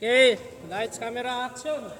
Okay, lights, camera, action.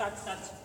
Touch, touch.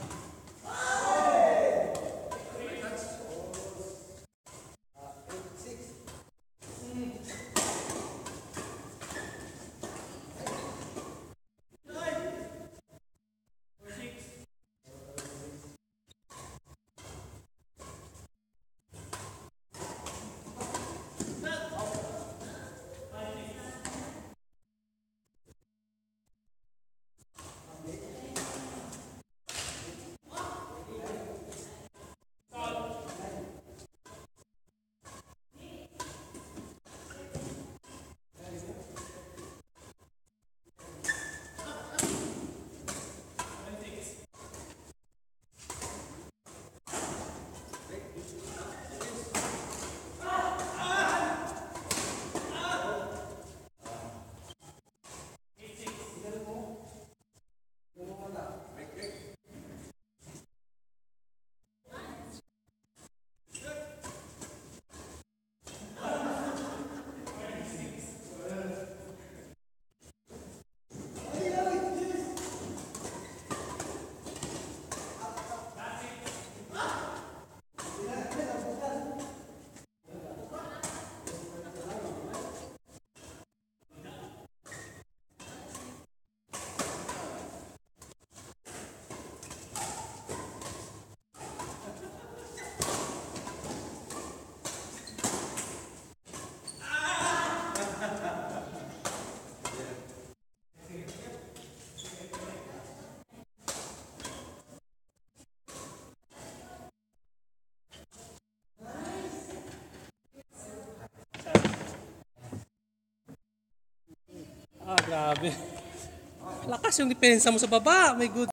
Grabe. Lakas yung depensa mo sa baba. My good.